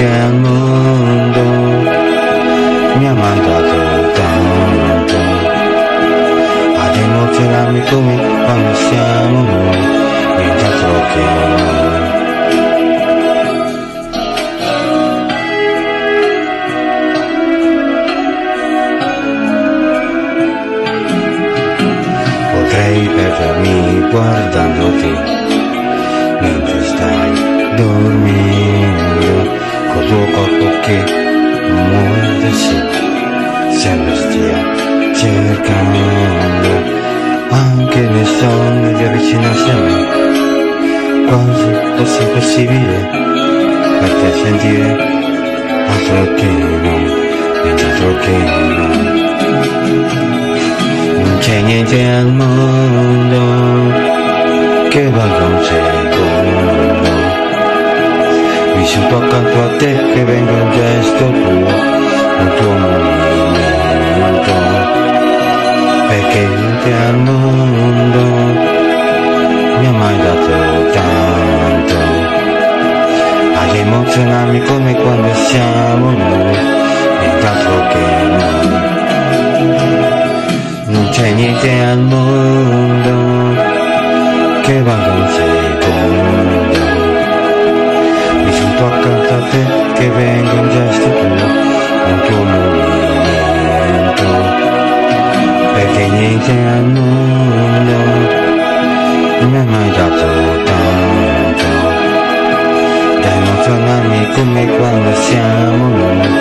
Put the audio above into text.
Niente al mondo mi ha mai dato tanto. Ad emozionarmi come quando siamo noi, niente altro che noi. Potrei perdermi guardandoti mentre stai dormendo que mordece Celestia cercano. Ángeles son de la vecinación Cuando se percibiré Parte sentiré Haz lo que no Haz lo que no Enseñete al mundo Que valga un segundo. Y su poca protege vengo gesto tuo, un tuo movimento. Perché niente al mondo mi ha mai dato tanto. Ad emozionarmi come quando siamo noi, nient'altro che noi. Non c'è niente al mondo che valga un secondo. Mi sento accanto a te che venga 叫做党中央带领着那一股倔强的乡音